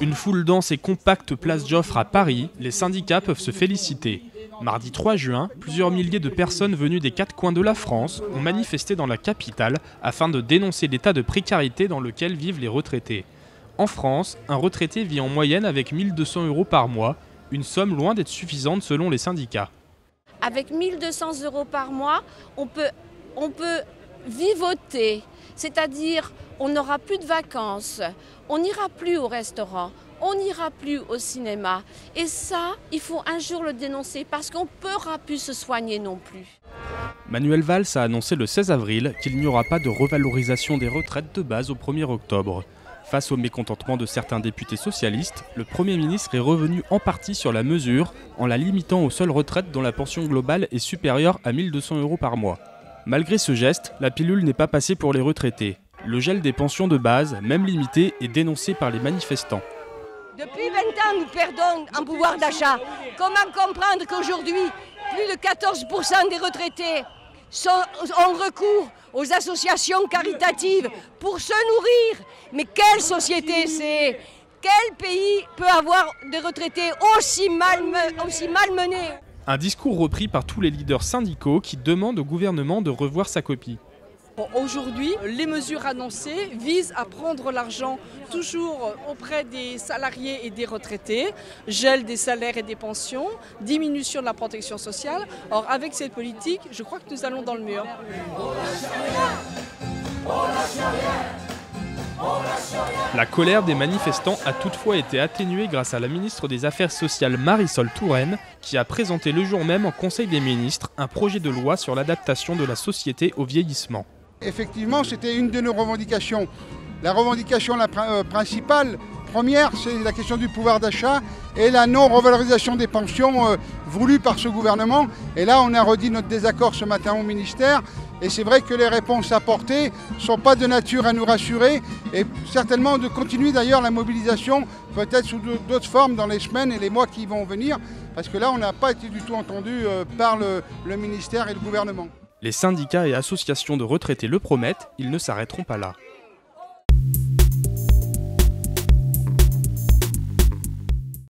Une foule dense et compacte place Joffre à Paris, les syndicats peuvent se féliciter. Mardi 3 juin, plusieurs milliers de personnes venues des quatre coins de la France ont manifesté dans la capitale afin de dénoncer l'état de précarité dans lequel vivent les retraités. En France, un retraité vit en moyenne avec 1200 euros par mois, une somme loin d'être suffisante selon les syndicats. Avec 1200 euros par mois, on peut, on peut vivoter, c'est-à-dire on n'aura plus de vacances, on n'ira plus au restaurant, on n'ira plus au cinéma. Et ça, il faut un jour le dénoncer parce qu'on ne pourra plus se soigner non plus. Manuel Valls a annoncé le 16 avril qu'il n'y aura pas de revalorisation des retraites de base au 1er octobre. Face au mécontentement de certains députés socialistes, le Premier ministre est revenu en partie sur la mesure en la limitant aux seules retraites dont la pension globale est supérieure à 1200 euros par mois. Malgré ce geste, la pilule n'est pas passée pour les retraités. Le gel des pensions de base, même limité, est dénoncé par les manifestants. Depuis 20 ans, nous perdons en pouvoir d'achat. Comment comprendre qu'aujourd'hui, plus de 14% des retraités ont recours aux associations caritatives pour se nourrir? Mais quelle société c'est? Quel pays peut avoir des retraités aussi malmenés? Un discours repris par tous les leaders syndicaux qui demandent au gouvernement de revoir sa copie. Aujourd'hui, les mesures annoncées visent à prendre l'argent toujours auprès des salariés et des retraités, gel des salaires et des pensions, diminution de la protection sociale. Or, avec cette politique, je crois que nous allons dans le mur. La colère des manifestants a toutefois été atténuée grâce à la ministre des Affaires sociales Marisol Touraine, qui a présenté le jour même en Conseil des ministres un projet de loi sur l'adaptation de la société au vieillissement. Effectivement, c'était une de nos revendications. La revendication euh, principale, première, c'est la question du pouvoir d'achat et la non-revalorisation des pensions euh, voulues par ce gouvernement. Et là, on a redit notre désaccord ce matin au ministère. Et c'est vrai que les réponses apportées ne sont pas de nature à nous rassurer et certainement de continuer d'ailleurs la mobilisation, peut-être sous d'autres formes dans les semaines et les mois qui vont venir, parce que là, on n'a pas été du tout entendu euh, par le ministère et le gouvernement. Les syndicats et associations de retraités le promettent, ils ne s'arrêteront pas là.